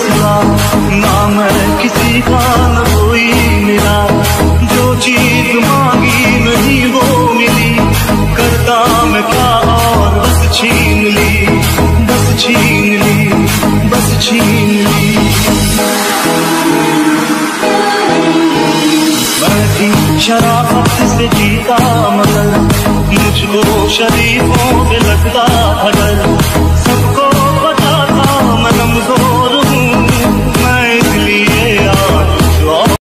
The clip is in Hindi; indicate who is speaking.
Speaker 1: नहीं ना मैं किसी का न कोई मिला। जो चीज़ मांगी नहीं वो मिली। करता मैं क्या और बस छीन ली। बस छीन ली, बस छीन ली। मैं भी शराफत से जीता मगर मुझको शरीफों पे लगता